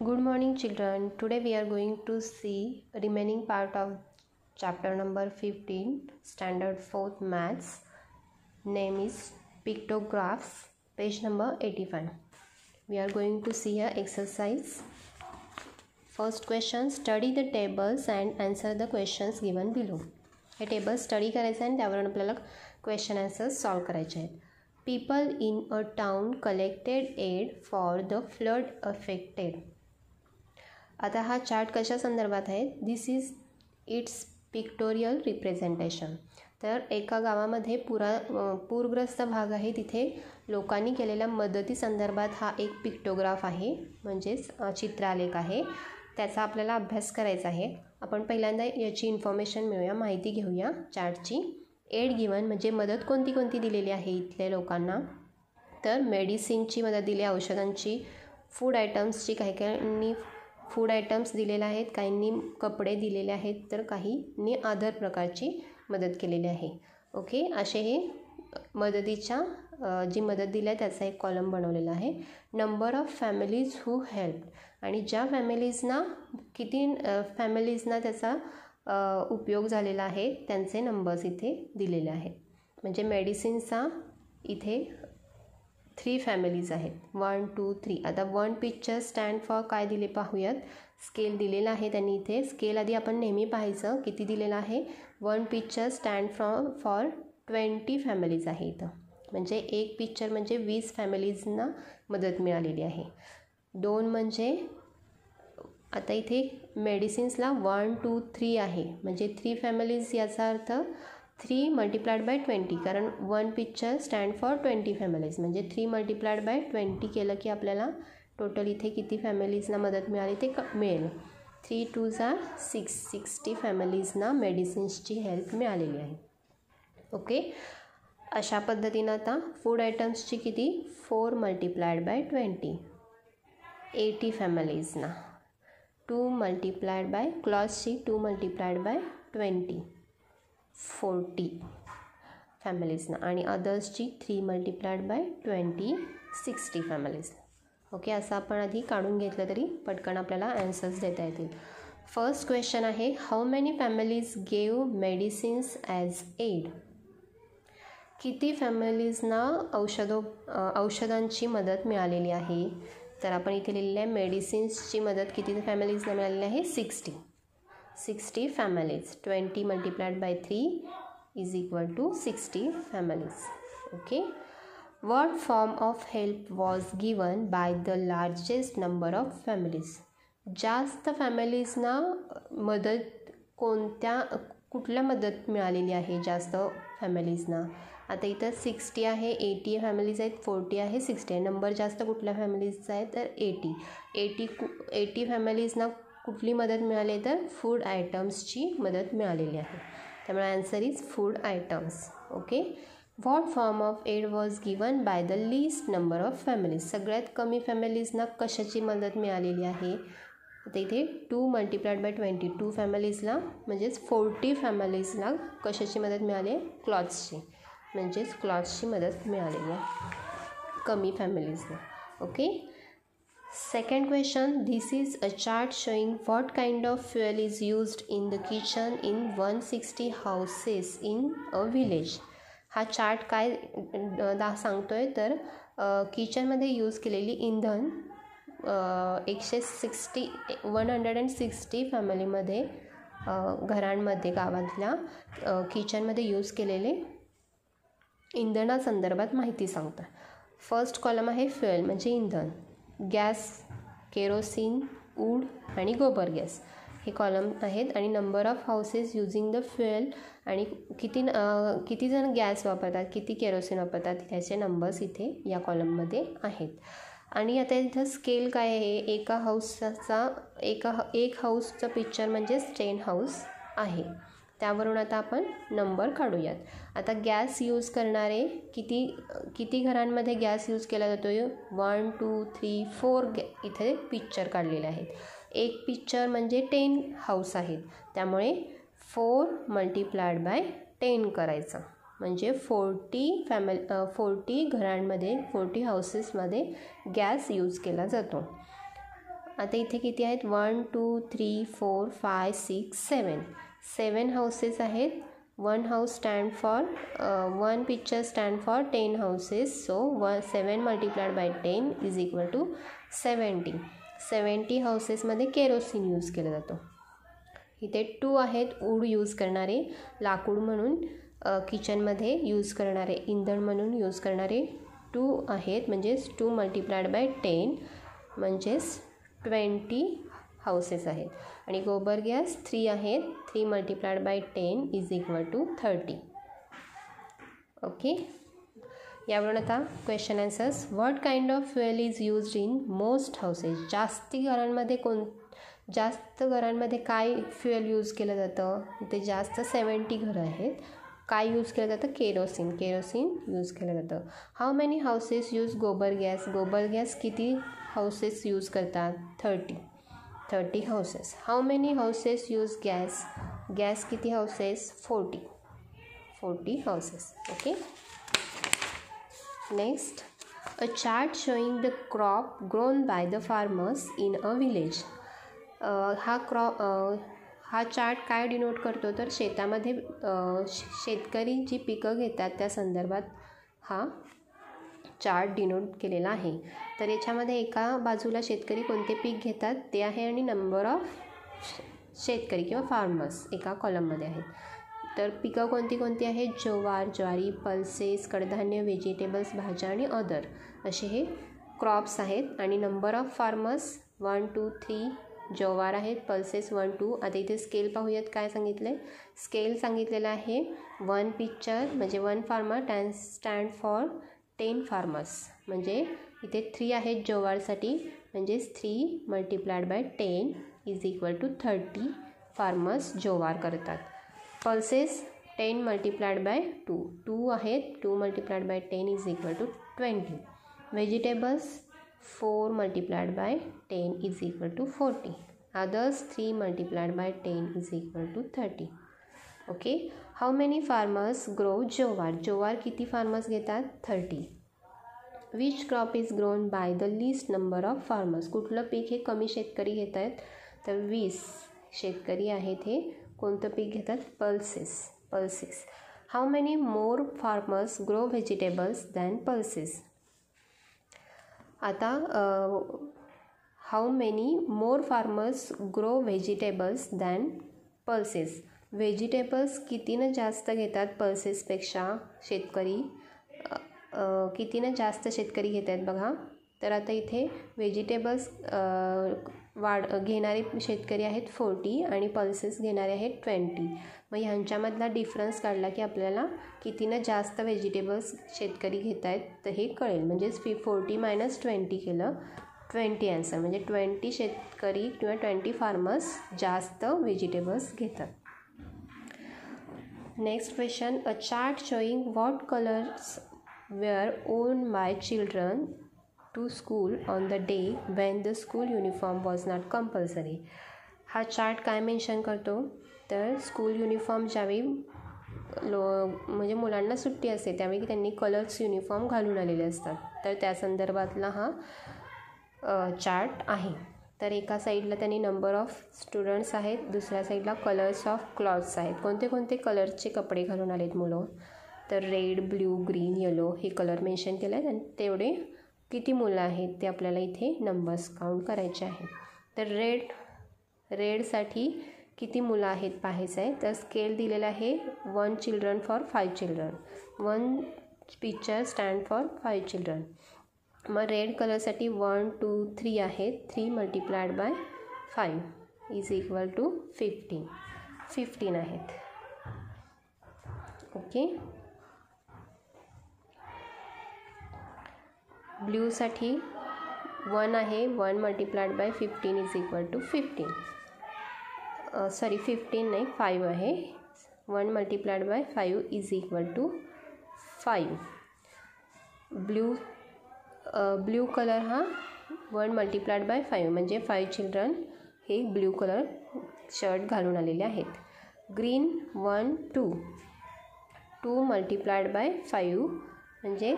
Good morning, children. Today we are going to see remaining part of chapter number 15, standard 4th maths. Name is pictographs, page number 85. We are going to see a exercise. First question study the tables and answer the questions given below. हे table study करायचं आहे आणि त्यावरून आपल्याला question answers solve करायचे आहेत people in a town collected aid for the flood affected आता हा चार्ट कशा संदर्भात आहे? This is it's pictorial representation तर एका गावामध्ये पुरा पूरग्रस्त भाग आहे. तिथे लोकांनी केलेल्या मदतीसंदर्भात हा एक पिक्टोग्राफ आहे. म्हणजेच चित्रालेख आहे. त्याचा आपल्याला अभ्यास करायचा आहे. आपण पहिल्यांदा याची इन्फॉर्मेशन मिळूया माहिती घेऊया चार्टची. एड गिवन म्हणजे मदत कोणती कोणती दिलेली आहे इथल्या लोकांना? तर मेडिसिनची मदत दिली औषधांची फूड आयटम्सची काही काहींनी फूड आयटम्स दिलेले आहेत काहींनी कपडे दिलेले आहेत तर काहींनी आदर प्रकारची मदत केलेली आहे. ओके? असे हे मदतीच्या जी मदत दिली आहे त्याचा एक कॉलम बनवलेला आहे. Number of families who help आणि ज्या फॅमिलीजना किती फॅमिलीजना त्याचा उपयोग झालेला आहे त्यांचे नंबर्स इथे दिलेले आहेत. म्हणजे मेडिसिनचा इथे थ्री फॅमिलीज आहेत. One two three. आता वन पिक्चर स्टँड फॉर काय दिले पाहूयात? स्केल दिलेला आहे त्यांनी इथे. स्केल आधी आपण नेहमी पाहायचं किती दिलेलं आहे. One picture stand fro for twenty families आहे इथं. म्हणजे एक पिक्चर म्हणजे वीस फॅमिलीजना मदत मिळालेली आहे. दोन म्हणजे आता इथे मेडिसिन्सला वन टू थ्री आहे. म्हणजे थ्री फॅमिलीज याचा अर्थ थ्री मल्टिप्लायड बाय ट्वेंटी, कारण one picture stand for twenty families म्हणजे थ्री मल्टिप्लायड बाय ट्वेंटी केलं की आपल्याला टोटल इथे किती फॅमिलीजना मदत मिळाली ते क मिळेल. थ्री टू जा सिक्स सिक्स्टी फॅमिलीजना मेडिसिन्सची हेल्प मिळालेली आहे. ओके अशा पद्धतीनं आता फ़ूड आयटम्सची किती? Four multiplied by twenty eighty फॅमिलीजना two multiplied by क्लॉथची two multiplied by twenty forty फॅमिलीजना. आणि अदर्सची three multiplied by twenty sixty families okay असं आपण आधी काढून घेतलं तरी पटकन आपल्याला ॲन्सर्स देता येतील. फर्स्ट क्वेश्चन आहे how many families gave medicines as aid किती फॅमिलीजना औषधो औषधांची मदत मिळालेली आहे? तर आपण इथे लिहिलेलं आहे मेडिसिन्सची मदत किती फॅमिलीजना मिळालेली आहे? Sixty. Sixty families. Twenty multiplied by three is equal to sixty families. Okay? What form of help was given by the largest number of families जास्त फॅमिलीजना मदत कोणत्या कुठल्या मदत मिळालेली आहे जास्त फॅमिलीजना? आता इथं सिक्स्टी आहे एटी फॅमिलीज आहेत फोर्टी आहे सिक्स्टी आहे. नंबर जास्त कुठल्या फॅमिलीजचा आहे तर एटी. एटी कु एटी फॅमिलीजना कुठली मदत मिळाली तर फूड आयटम्सची मदत मिळालेली आहे. त्यामुळे answer is food items okay what form of aid was given by the least number of families सगळ्यात कमी फॅमिलीजना कशाची मदत मिळालेली आहे? आता इथे two multiplied by twenty two फॅमिलीजला म्हणजेच फोर्टी फॅमिलीजला कशाची मदत मिळाली? आहे क्लॉथ्सची म्हणजेच क्लॉथ्सची मदत मिळालेली आहे. कमी फॅमिलीजला okay second question This is a chart showing what kind of fuel is used in the kitchen in one sixty houses in a village हा चार्ट काय दा सांगतो आहे तर किचनमध्ये यूज केलेली इंधन एकशे sixty one hundred and sixty फॅमिलीमध्ये घरांमध्ये गावातल्या किचनमध्ये यूज केलेले इंधनासंदर्भात माहिती सांगतं फर्स्ट कॉलम आहे फ्युएल म्हणजे इंधन. गॅस केरोसिन ऊड आणि गोबर गॅस. हे कॉलम आहेत आणि number of houses using the fuel आणि किती किती जण गॅस वापरतात किती केरोसिन वापरतात त्याचे नंबर्स इथे या कॉलममध्ये आहेत. आणि आता इथं स्केल काय आहे? एका हाऊसचा एका एक हाऊसचं पिक्चर म्हणजेच टेन हाऊस आहे. त्यावरून आता आपण नंबर काढूयात. आता गॅस यूज करणारे किती किती घरांमध्ये गॅस यूज केला जातो? वन टू थ्री फोर गॅ इथे पिक्चर काढलेले आहेत. एक पिक्चर म्हणजे टेन हाऊस आहेत. त्यामुळे फोर मल्टिप्लायड बाय टेन करायचं. म्हणजे फोर्टी फॅमिल फोर्टी घरांमध्ये फोर्टी हाऊसेसमध्ये गॅस यूज केला जातो. आता इथे किती आहेत? One two three four five six seven seven houses आहेत. One house stand for one picture stand for ten houses. So व seven multiplied by ten is equal to seventy seventy हाऊसेसमध्ये kerosene use केला जातो. इथे to आहेत ऊड use करणारे लाकूड म्हणून किचनमध्ये यूज करणारे इंधन म्हणून यूज करणारे टू आहेत. म्हणजेच टू मल्टिप्लायड बाय टेन. म्हणजेच ट्वेंटी हाऊसेस आहेत. आणि गोबर गॅस थ्री आहेत. Three multiplied by ten is equal to thirty okay यावरून आता question answers what kind of fuel is used in most houses जास्ती घरांमध्ये कोण जास्त घरांमध्ये काय फ्युएल यूज केलं जातं? ते जास्त सेवन्टी घरं आहेत. काय यूज केलं जातं? केरोसिन केरोसिन यूज केलं जातं. हाऊ मेनी हाऊसेस यूज गोबर गॅस? गोबर गॅस किती हाऊसेस यूज करतात? Thirty thirty houses how many houses use gas gas किती houses forty forty houses okay next a chart showing the crop grown by the farmers in a village हा क्रॉ हा chart काय denote करतो? तर शेतामध्ये शेतकरी जी पिकं घेतात त्या संदर्भात हा चार्ट डिनोट केलेला आहे. तर याच्यामध्ये एका बाजूला शेतकरी कोणते पीक घेतात ते आहे आणि नंबर ऑफ शेतकरी किंवा फार्मर्स एका कॉलममध्ये आहेत. तर पिकं कोणती कोणती आहेत ज्वार ज्वारी पल्सेस कडधान्य व्हेजिटेबल्स भाज्या आणि अदर असे हे क्रॉप्स आहेत. आणि number of farmers one two three ज्वार आहेत पल्सेस वन टू. आता इथे स्केल पाहूयात काय सांगितलं आहे स्केल सांगितलेलं आहे वन पिक्चर म्हणजे one farmer ten stand for ten farmers म्हणजे इथे थ्री आहेत ज्वारसाठी म्हणजेच three multiplied by ten is equal to thirty farmers जोवार करतात. Pulses ten multiplied by two two आहेत. Two multiplied by ten is equal to twenty vegetables four multiplied by ten is equal to forty others three multiplied by ten is equal to thirty okay how many farmers grow jowar जोवार किती farmers घेतात? Thirty which crop is grown by the least number of farmers कुठलं पीक हे कमी शेतकरी घेत आहेत? तर वीस शेतकरी आहेत हे. कोणतं पीक घेतात? Pulses pulses how many more farmers grow vegetables than pulses आता how many more farmers grow vegetables than pulses vegetables कितीनं जास्त घेतात पल्सेसपेक्षा शेतकरी? कितीनं जास्त शेतकरी घेत आहेत बघा. तर आता इथे व्हेजिटेबल्स वाढ घेणारे शेतकरी आहेत फोर्टी आणि पल्सेस घेणारे आहेत ट्वेंटी. मग ह्यांच्यामधला डिफरन्स काढला की आपल्याला कितीनं जास्त व्हेजिटेबल्स शेतकरी घेत आहेत तर हे कळेल. म्हणजेच फी फोर्टी मायनस ट्वेंटी केलं ट्वेंटी आन्सर. म्हणजे ट्वेंटी शेतकरी किंवा ट्वेंटी फार्मर्स जास्त व्हेजिटेबल्स घेतात. Next question a chart showing what colours were worn by children to school on the day when the school uniform was not compulsory हा chart काय mention करतो? तर school uniform ज्यावेळी low म्हणजे मुलांना सुट्टी असते त्यावेळी त्यांनी कलर्स युनिफॉर्म घालून आलेले असतात. तर त्या संदर्भातला हा चार्ट आहे. तर एका साईडला त्यांनी नंबर ऑफ स्टुडंट्स आहेत दुसऱ्या साईडला कलर्स ऑफ क्लॉथ्स आहेत. कोणते कोणते कलर्सचे कपडे घालून आलेत मुलं? तर रेड ब्ल्यू ग्रीन येलो हे कलर मेन्शन केले आहेत आणि तेवढे किती मुलं आहेत ते आपल्याला इथे नंबर्स काउंट करायचे आहेत. तर रेड रेडसाठी किती मुलं आहेत पाहायचं आहे? तर स्केल दिलेला आहे one children for five children one picture stand for five children मग रेड कलरसाठी वन टू थ्री आहेत. Three multiplied by five is equal to fifteen. Fifteen आहेत. ओके? ब्ल्यूसाठी वन आहे. One multiplied by fifteen is equal to fifteen. Sorry fifteen नाही five आहे. One multiplied by five is equal to five blue blue colour हा one multiplied by five म्हणजे five children हे blue colour shirt घालून आलेले आहेत. Green one two. Two multiplied by five म्हणजे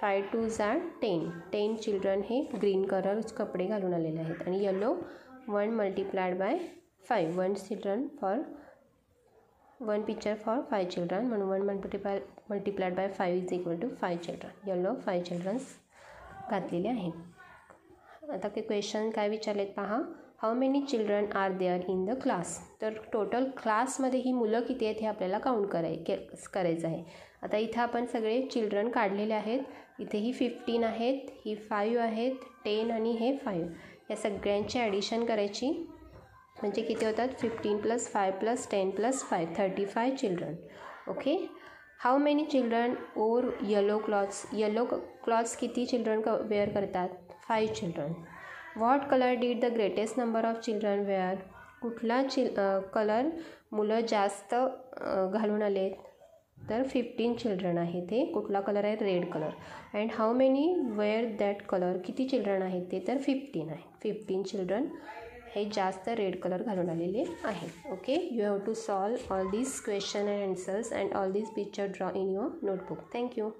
five two zed ten. Ten children हे green colour कपडे घालून आलेले आहेत आणि yellow one multiplied by five one children for one picture for five children म्हणून one multiply multiplied by five is equal to five children. Yellow five childrens घातलेले आहे आता ते क्वेश्चन काय विचारलेत पहा. How many children are there in the class तर total क्लासमध्ये ही मुलं किती आहेत हे आपल्याला काउंट कराय के करायचं आहे. आता इथं आपण सगळे चिल्ड्रन काढलेले आहेत. इथे ही फिफ्टीन आहेत ही फाईव्ह आहेत टेन आणि हे फाईव्ह या सगळ्यांची ॲडिशन करायची. म्हणजे किती होतात? Fifteen plus five plus ten plus five thirty five children okay how many children wore yellow clothes yellow clothes किती चिल्ड्रन क वेअर करतात? Five children what colour did the greatest number of children wear कुठला चिल colour मुलं जास्त घालून आलेत? तर फिफ्टीन चिल्ड्रन आहे ते कुठला कलर आहे? Red colour and how many wear that colour किती चिल्ड्रन आहेत ते? तर फिफ्टीन आहे. फिफ्टीन चिल्ड्रन हे जास्त रेड कलर घालून आलेले आहे. Okay you have to solve all these question and answers and all these picture draw in your notebook thank you